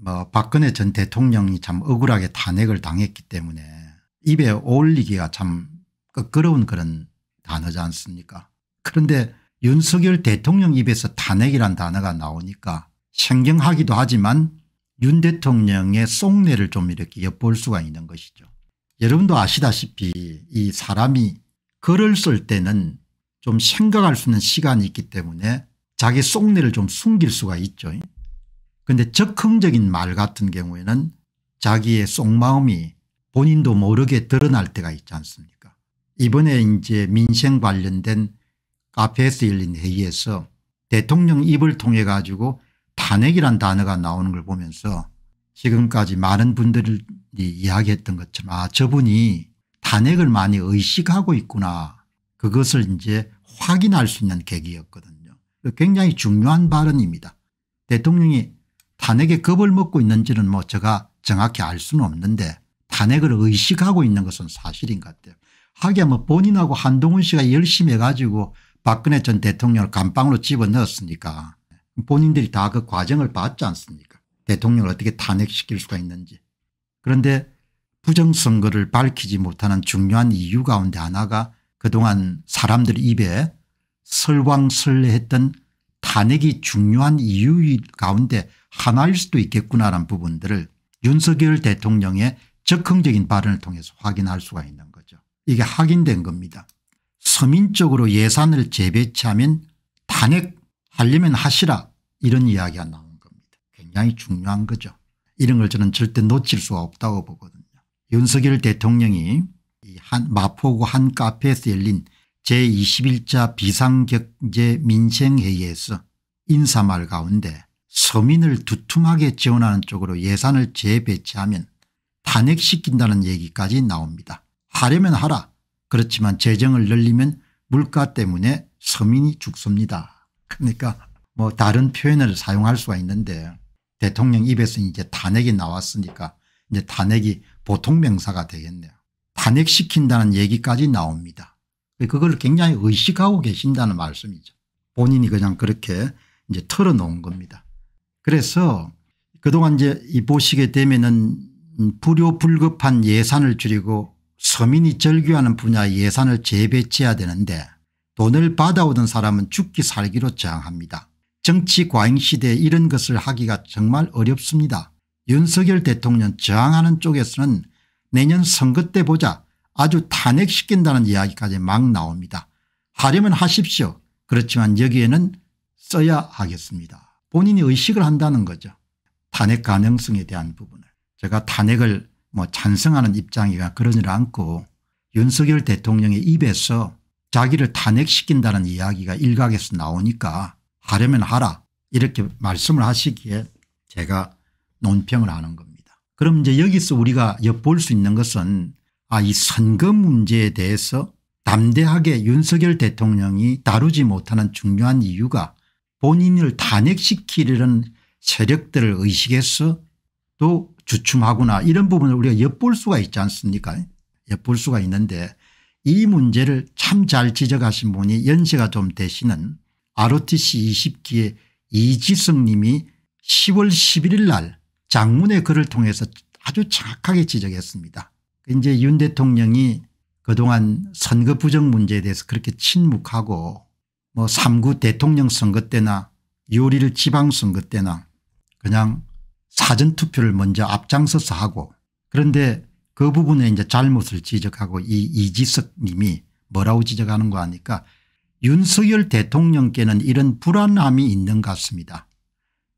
뭐 박근혜 전 대통령이 참 억울하게 탄핵을 당했기 때문에 입에 어울리기가 참 끄끄러운 그런 단어지 않습니까 그런데 윤석열 대통령 입에서 탄핵이란 단어가 나오니까 생경하기도 하지만 윤 대통령의 속내를 좀 이렇게 엿볼 수가 있는 것이죠. 여러분도 아시다시피 이 사람이 글을 쓸 때는 좀 생각할 수 있는 시간이 있기 때문에 자기 속내를 좀 숨길 수가 있죠. 그런데 적흥적인 말 같은 경우에는 자기의 속마음이 본인도 모르게 드러날 때가 있지 않습니까 이번에 이제 민생 관련된 카페에서 열린 회의에서 대통령 입을 통해 가지고 탄핵이란 단어가 나오는 걸 보면서 지금까지 많은 분들이 이야기했던 것처럼 아 저분이 탄핵을 많이 의식하고 있구나 그것을 이제 확인할 수 있는 계기였거든요. 굉장히 중요한 발언입니다. 대통령이 탄핵에 겁을 먹고 있는지는 뭐 제가 정확히 알 수는 없는데 탄핵을 의식하고 있는 것은 사실인 것 같아요. 하기야 뭐 본인하고 한동훈 씨가 열심히 해가지고 박근혜 전 대통령을 감방으로 집어넣었으니까 본인들이 다 그 과정을 봤지 않습니까 대통령을 어떻게 탄핵시킬 수가 있는지. 그런데 부정선거를 밝히지 못하는 중요한 이유 가운데 하나가 그동안 사람들 입에 설왕설래했던 탄핵이 중요한 이유 가운데 하나일 수도 있겠구나라는 부분들을 윤석열 대통령의 적극적인 발언을 통해서 확인할 수가 있는 거죠. 이게 확인된 겁니다. 서민적으로 예산을 재배치하면 탄핵하려면 하시라 이런 이야기가 나온 겁니다. 굉장히 중요한 거죠. 이런 걸 저는 절대 놓칠 수가 없다고 보거든요. 윤석열 대통령이 한 마포구 한 카페에서 열린 제21자 비상경제 민생회의에서 인사말 가운데 서민을 두툼하게 지원하는 쪽으로 예산을 재배치하면 탄핵시킨다는 얘기까지 나옵니다. 하려면 하라. 그렇지만 재정을 늘리면 물가 때문에 서민이 죽습니다. 그러니까 뭐 다른 표현을 사용할 수가 있는데 대통령 입에서 이제 탄핵이 나왔으니까 이제 탄핵이 보통 명사가 되겠네요. 탄핵시킨다는 얘기까지 나옵니다. 그걸 굉장히 의식하고 계신다는 말씀이죠. 본인이 그냥 그렇게 이제 털어놓은 겁니다. 그래서 그동안 이제 이 보시게 되면은 불효불급한 예산을 줄이고 서민이 절규하는 분야 예산을 재배치해야 되는데 돈을 받아오던 사람은 죽기 살기로 저항합니다. 정치 과잉 시대에 이런 것을 하기가 정말 어렵습니다. 윤석열 대통령 저항하는 쪽에서는 내년 선거 때 보자 아주 탄핵시킨다는 이야기까지 막 나옵니다. 하려면 하십시오. 그렇지만 여기에는 써야 하겠습니다. 본인이 의식을 한다는 거죠. 탄핵 가능성에 대한 부분을. 제가 탄핵을 뭐 찬성하는 입장이가 그러지 않고 윤석열 대통령의 입에서 자기를 탄핵시킨다는 이야기가 일각에서 나오니까 하려면 하라 이렇게 말씀을 하시기에 제가 논평을 하는 겁니다. 그럼 이제 여기서 우리가 엿볼 수 있는 것은 아 이 선거 문제에 대해서 담대하게 윤석열 대통령이 다루지 못하는 중요한 이유가 본인을 탄핵시키려는 세력들을 의식해서 또 주춤하거나 이런 부분을 우리가 엿볼 수가 있지 않습니까 엿볼 수가 있는데 이 문제를 참 잘 지적하신 분이 연세가 좀 되시는 ROTC 20기의 이지성 님이 10월 11일 날 장문의 글을 통해서 아주 정확하게 지적했습니다. 이제 윤 대통령이 그동안 선거 부정 문제에 대해서 그렇게 침묵하고 뭐 3구 대통령 선거 때나 6월 지방선거 때나 그냥 사전투표를 먼저 앞장서서 하고 그런데 그 부분에 이제 잘못을 지적하고 이 이지석 님이 뭐라고 지적하는 거 하니까 윤석열 대통령께는 이런 불안함이 있는 것 같습니다.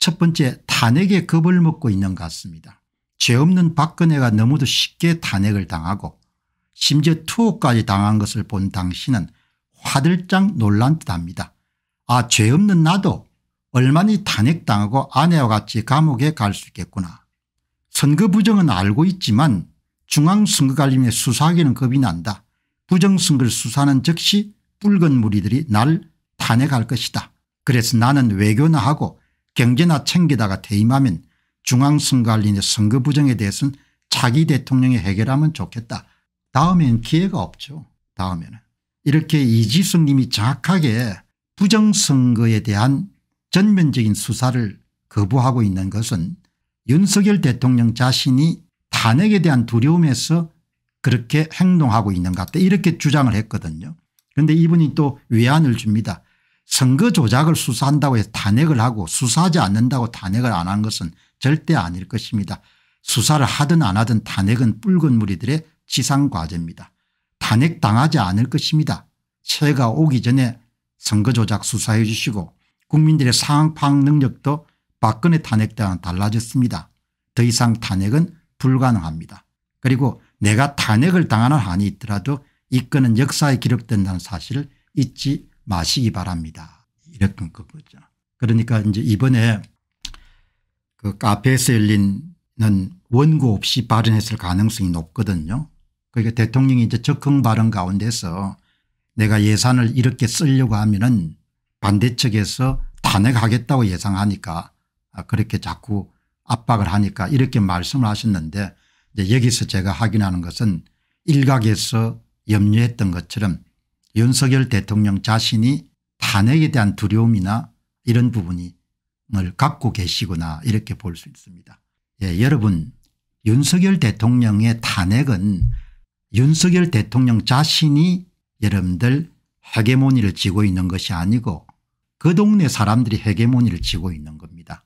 첫 번째 탄핵에 겁을 먹고 있는 것 같습니다. 죄 없는 박근혜가 너무도 쉽게 탄핵을 당하고 심지어 투옥까지 당한 것을 본 당신은 화들짝 놀란 듯합니다. 아 죄 없는 나도 얼마니 탄핵당하고 아내와 같이 감옥에 갈 수 있겠구나. 선거 부정은 알고 있지만 중앙선거관리위에 수사하기는 겁이 난다. 부정선거를 수사하는 즉시 붉은 무리들이 날 탄핵할 것이다. 그래서 나는 외교나 하고 경제나 챙기다가 퇴임하면 중앙선거관리의 선거 부정에 대해서는 차기 대통령이 해결하면 좋겠다. 다음엔 기회가 없죠. 다음에는. 이렇게 이지숙 님이 정확하게 부정선거에 대한 전면적인 수사를 거부하고 있는 것은 윤석열 대통령 자신이 탄핵에 대한 두려움에서 그렇게 행동하고 있는 것 같다 이렇게 주장을 했거든요. 그런데 이분이 또 외안을 줍니다. 선거 조작을 수사한다고 해서 탄핵을 하고 수사하지 않는다고 탄핵을 안 한 것은 절대 아닐 것입니다. 수사를 하든 안 하든 탄핵은 붉은 무리들의 지상과제입니다. 탄핵당하지 않을 것입니다. 새해가 오기 전에 선거조작 수사해 주시고 국민들의 상황 파악 능력도 박근혜 탄핵 때와는 달라졌습니다. 더 이상 탄핵은 불가능합니다. 그리고 내가 탄핵을 당하는 한이 있더라도 이 건은 역사에 기록된다는 사실을 잊지 마시기 바랍니다. 이랬던 거죠. 그러니까 이제 이번에 그 카페에서 열리는 원고 없이 발언했을 가능성이 높거든요. 그러니까 대통령이 이제 적흥 발언 가운데서 내가 예산을 이렇게 쓰려고 하면은 반대측에서 탄핵하겠다고 예상하니까 아, 그렇게 자꾸 압박을 하니까 이렇게 말씀을 하셨는데 여기서 제가 확인하는 것은 일각에서 염려했던 것처럼 윤석열 대통령 자신이 탄핵에 대한 두려움이나 이런 부분을 갖고 계시구나 이렇게 볼 수 있습니다. 예, 여러분 윤석열 대통령의 탄핵은 윤석열 대통령 자신이 여러분들 헤게모니를 쥐고 있는 것이 아니고 그 동네 사람들이 헤게모니를 쥐고 있는 겁니다.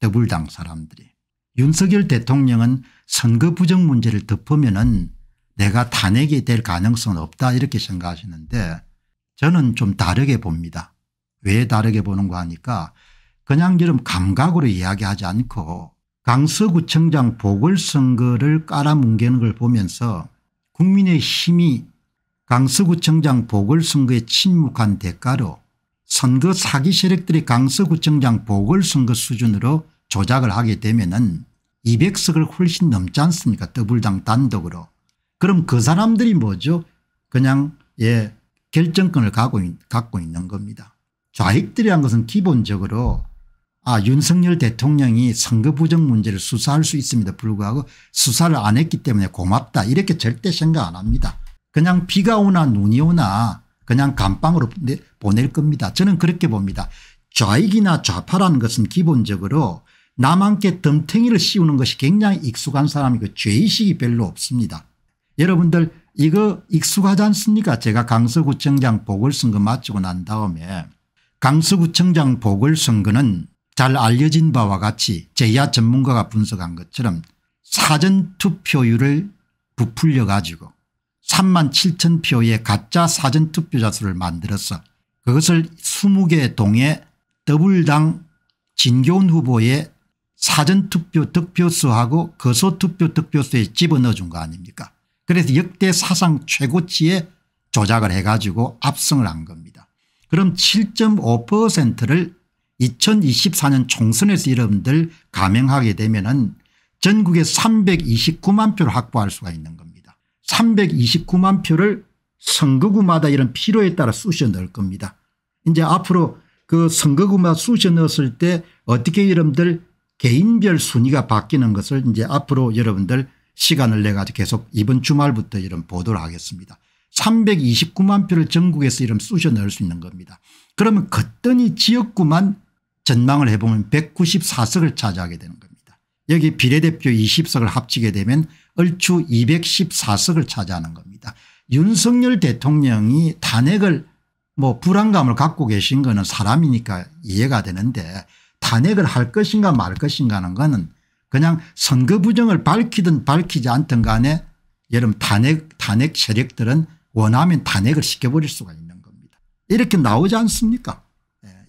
더불당 사람들이. 윤석열 대통령은 선거 부정 문제를 덮으면 은 내가 탄핵이 될 가능성은 없다 이렇게 생각하시는데 저는 좀 다르게 봅니다. 왜 다르게 보는가 하니까 그냥 이런 감각으로 이야기하지 않고 강서구청장 보궐선거를 깔아뭉개는 걸 보면서 국민의 힘이 강서구청장 보궐선거에 침묵한 대가로 선거 사기 세력들이 강서구청장 보궐선거 수준으로 조작을 하게 되면 은 200석을 훨씬 넘지 않습니까 더불당 단독으로. 그럼 그 사람들이 뭐죠 그냥 예 결정권을 갖고, 갖고 있는 겁니다. 좌익들이란 것은 기본적으로 아 윤석열 대통령이 선거 부정 문제를 수사할 수 있음에도 불구하고 수사를 안 했기 때문에 고맙다 이렇게 절대 생각 안 합니다. 그냥 비가 오나 눈이 오나 그냥 감방으로 보낼 겁니다. 저는 그렇게 봅니다. 좌익이나 좌파라는 것은 기본적으로 남한테 덤탱이를 씌우는 것이 굉장히 익숙한 사람이고 죄의식이 별로 없습니다. 여러분들 이거 익숙하지 않습니까 제가 강서구청장 보궐선거 마치고 난 다음에 강서구청장 보궐선거는 잘 알려진 바와 같이 제야 전문가가 분석한 것처럼 사전투표율을 부풀려 가지고 3만 7천 표의 가짜 사전투표자 수를 만들어서 그것을 20개 동의 더불당 진교훈 후보의 사전투표 득표수하고 거소투표 득표수에 집어넣어 준 거 아닙니까 그래서 역대 사상 최고치의 조작을 해가지고 압승을 한 겁니다. 그럼 7.5%를 2024년 총선에서 여러분들 감행하게 되면 은 전국에 329만 표를 확보할 수가 있는 겁니다. 329만 표를 선거구마다 이런 필요에 따라 쑤셔 넣을 겁니다. 이제 앞으로 그 선거구마다 쑤셔 넣었을 때 어떻게 여러분들 개인별 순위가 바뀌는 것을 이제 앞으로 여러분들 시간을 내 가지고 계속 이번 주말부터 이런 보도를 하겠습니다. 329만 표를 전국에서 이런 쑤셔 넣을 수 있는 겁니다. 그러면 그랬더니 지역구만 전망을 해보면 194석을 차지하게 되는 겁니다. 여기 비례대표 20석을 합치게 되면 얼추 214석을 차지하는 겁니다. 윤석열 대통령이 탄핵을 뭐 불안감을 갖고 계신 거는 사람이니까 이해가 되는데 탄핵을 할 것인가 말 것인가 하는 거는 그냥 선거 부정을 밝히든 밝히지 않든 간에 여러분 탄핵, 탄핵 세력들은 원하면 탄핵을 시켜버릴 수가 있는 겁니다. 이렇게 나오지 않습니까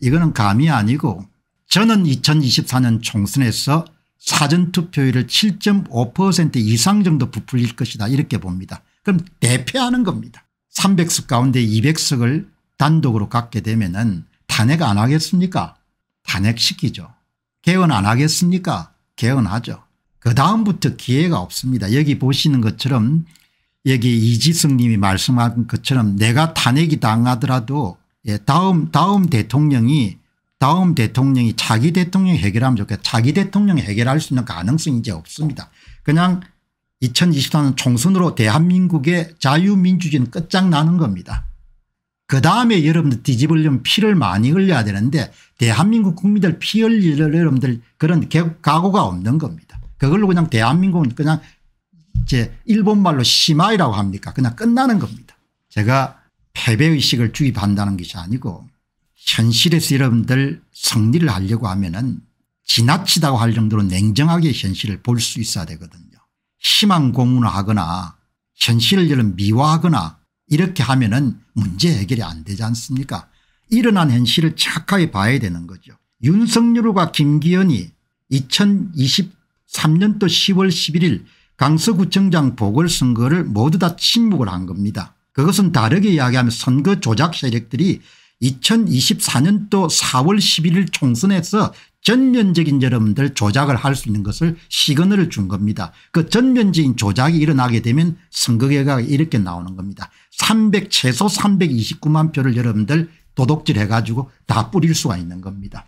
이거는 감이 아니고 저는 2024년 총선에서 사전투표율을 7.5% 이상 정도 부풀릴 것이다 이렇게 봅니다. 그럼 대패하는 겁니다. 300석 가운데 200석을 단독으로 갖게 되면 은 탄핵 안 하겠습니까 탄핵시키죠. 개헌 안 하겠습니까 개헌하죠. 그 다음부터 기회가 없습니다. 여기 보시는 것처럼 여기 이지승 님이 말씀한 것처럼 내가 탄핵이 당하더라도 예, 다음 다음 대통령이 다음 대통령이 자기 대통령이 해결하면 좋겠다. 자기 대통령이 해결할 수 있는 가능성이 이제 없습니다. 그냥 2024년 총선으로 대한민국의 자유민주주의는 끝장나는 겁니다. 그 다음에 여러분들 뒤집으려면 피를 많이 흘려야 되는데 대한민국 국민들 피 흘릴 여러분들 그런 각오가 없는 겁니다. 그걸로 그냥 대한민국은 그냥 이제 일본말로 시마이라고 합니까 그냥 끝나는 겁니다. 제가 패배의식을 주입한다는 것이 아니고 현실에서 여러분들 승리를 하려고 하면 은 지나치다고 할 정도로 냉정하게 현실을 볼 수 있어야 되거든요. 희망 고문을 하거나 현실을 여러분 미화하거나 이렇게 하면 은 문제 해결이 안 되지 않습니까 일어난 현실을 착하게 봐야 되는 거죠. 윤석열과 김기현이 2023년도 10월 11일 강서구청장 보궐선거를 모두 다 침묵을 한 겁니다. 그것은 다르게 이야기하면 선거 조작 세력들이 2024년도 4월 11일 총선에서 전면적인 여러분들 조작을 할 수 있는 것을 시그널을 준 겁니다. 그 전면적인 조작이 일어나게 되면 선거 결과가 이렇게 나오는 겁니다. 300 최소 329만 표를 여러분들 도둑질 해가지고 다 뿌릴 수가 있는 겁니다.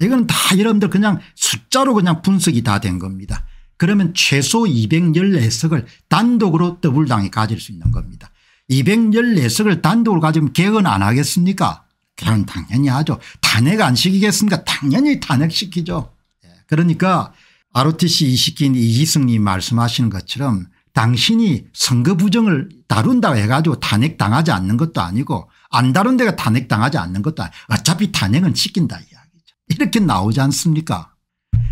이건 다 여러분들 그냥 숫자로 그냥 분석이 다 된 겁니다. 그러면 최소 214석을 단독으로 더불당이 가질 수 있는 겁니다. 214석을 단독으로 가지면 개헌 안 하겠습니까 그럼 당연히 하죠. 탄핵 안 시키겠습니까 당연히 탄핵시키죠. 예. 그러니까 ROTC 이시킨 이기승님 말씀하시는 것처럼 당신이 선거 부정을 다룬다고 해가지고 탄핵 당하지 않는 것도 아니고 안 다룬 데가 탄핵 당하지 않는 것도 아니고 어차피 탄핵은 시킨다 이야기죠. 이렇게 나오지 않습니까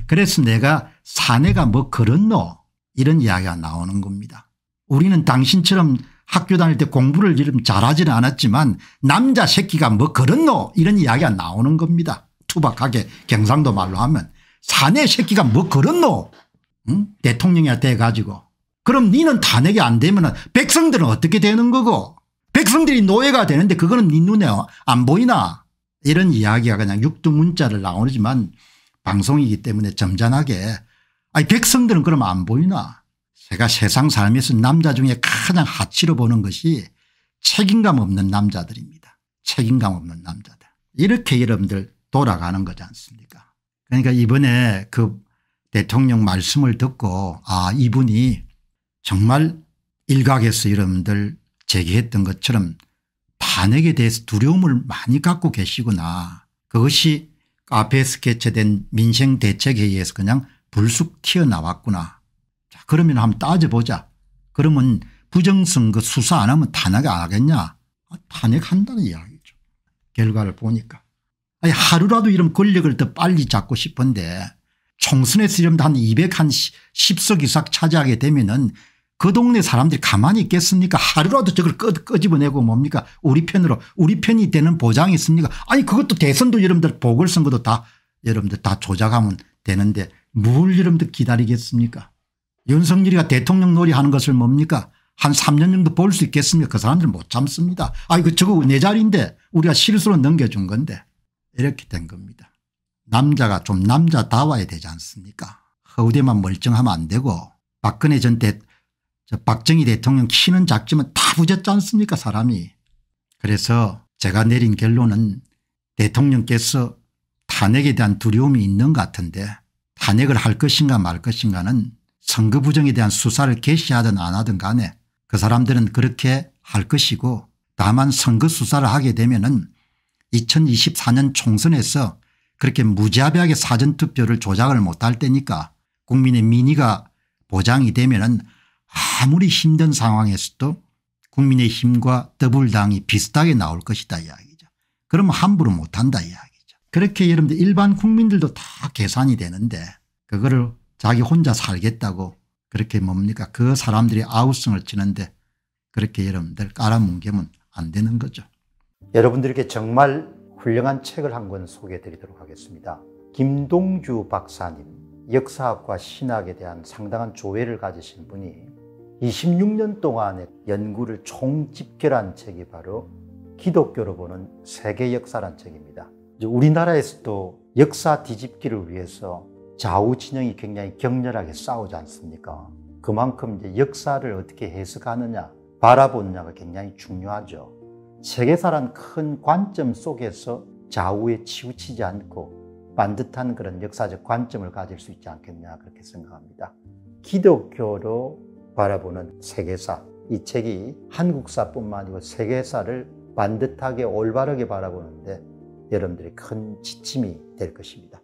그래서 내가 사내가 뭐 그렇노 이런 이야기가 나오는 겁니다. 우리는 당신처럼 학교 다닐 때 공부를 이름 잘하지는 않았지만 남자 새끼가 뭐 그렇노? 이런 이야기가 나오는 겁니다. 투박하게 경상도 말로 하면. 사내 새끼가 뭐 그렇노? 응? 대통령이 돼가지고. 그럼 니는 탄핵이 안 되면 백성들은 어떻게 되는 거고? 백성들이 노예가 되는데 그거는 니 눈에 안 보이나? 이런 이야기가 그냥 육두문자를 나오지만 방송이기 때문에 점잖하게. 아니 백성들은 그럼 안 보이나 제가 세상 살면서 남자 중에 가장 하치로 보는 것이 책임감 없는 남자들입니다. 책임감 없는 남자들. 이렇게 여러분들 돌아가는 거지 않습니까 그러니까 이번에 그 대통령 말씀을 듣고 아 이분이 정말 일각에서 여러분들 제기했던 것처럼 탄핵에 대해서 두려움을 많이 갖고 계시구나. 그것이 앞에서 개최된 민생대책회의에서 그냥 불쑥 튀어나왔구나. 자 그러면 한번 따져보자. 그러면 부정선거 수사 안 하면 탄핵 안 하겠냐. 아, 탄핵한다는 이야기죠. 결과를 보니까. 아니 하루라도 이런 권력을 더 빨리 잡고 싶은데 총선에서 이런 한 210석 이상 차지하게 되면은 그 동네 사람들이 가만히 있겠습니까 하루라도 저걸 끄, 끄집어내고 뭡니까 우리 편으로 우리 편이 되는 보장이 있습니까 아니 그것도 대선도 여러분들 보궐선거도 다 여러분들 다 조작하면 되는데 뭘 여러분들 기다리겠습니까 윤석열이가 대통령 놀이하는 것을 뭡니까? 한 3년 정도 볼 수 있겠습니까? 그 사람들 못 참습니다. 아 이거 저거 내 자리인데 우리가 실수로 넘겨준 건데. 이렇게 된 겁니다. 남자가 좀 남자다워야 되지 않습니까? 허우대만 멀쩡하면 안 되고 박근혜 전 대, 박정희 대통령 키는 작지만 다 부졌지 않습니까 사람이. 그래서 제가 내린 결론은 대통령께서 탄핵에 대한 두려움이 있는 것 같은데 탄핵을 할 것인가 말 것인가는 선거 부정에 대한 수사를 개시하든 안 하든 간에 그 사람들은 그렇게 할 것이고 다만 선거 수사를 하게 되면 은 2024년 총선에서 그렇게 무자비하게 사전투표를 조작을 못할 때니까 국민의 민의가 보장이 되면 은 아무리 힘든 상황에서도 국민의 힘과 더불당이 비슷하게 나올 것이다 이야기죠. 그러면 함부로 못한다 이야기죠. 그렇게 여러분들 일반 국민들도 다 계산이 되는데 그거를 자기 혼자 살겠다고 그렇게 뭡니까 그 사람들이 아우성을 치는데 그렇게 여러분들 깔아뭉개면 안 되는 거죠. 여러분들에게 정말 훌륭한 책을 한 권 소개해 드리도록 하겠습니다. 김동주 박사님 역사학과 신학에 대한 상당한 조회를 가지신 분이 26년 동안의 연구를 총집결한 책이 바로 기독교로 보는 세계 역사란 책입니다. 우리나라에서도 역사 뒤집기를 위해서 좌우 진영이 굉장히 격렬하게 싸우지 않습니까? 그만큼 이제 역사를 어떻게 해석하느냐, 바라보느냐가 굉장히 중요하죠. 세계사란 큰 관점 속에서 좌우에 치우치지 않고 반듯한 그런 역사적 관점을 가질 수 있지 않겠냐 그렇게 생각합니다. 기독교로 바라보는 세계사 이 책이 한국사뿐만 아니고 세계사를 반듯하게 올바르게 바라보는데 여러분들이 큰 지침이 될 것입니다.